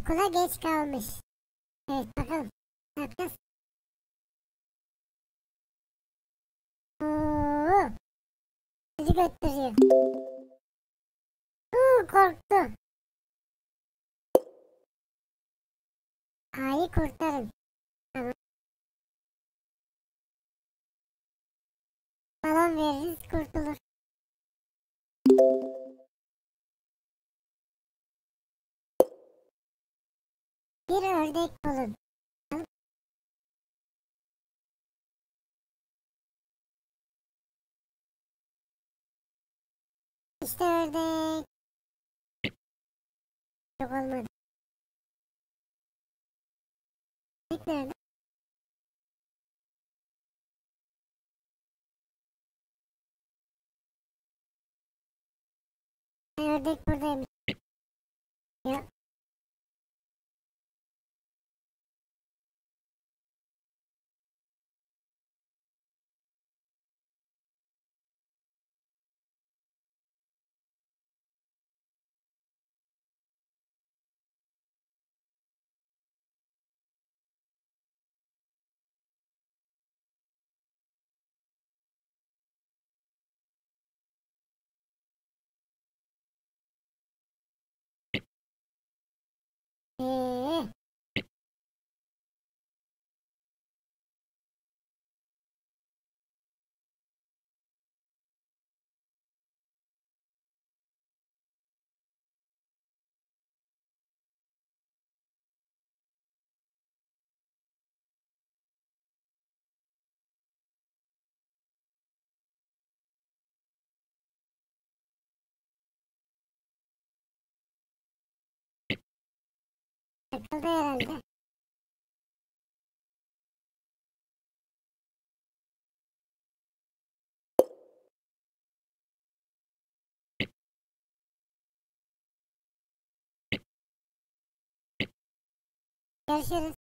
okula geç kalmış. Evet bakalım. Ne yapacağız? Oo. Bizi götürüyor. Uuu korktu. A'yı kurtarın. Tamam. Balon veririz kurtulur. Bir ördek bulun. İşte ördek. Yok olmadı. Ördek nerede? Ördek buradaymış. Ya. Kaldıran Görüşürüz.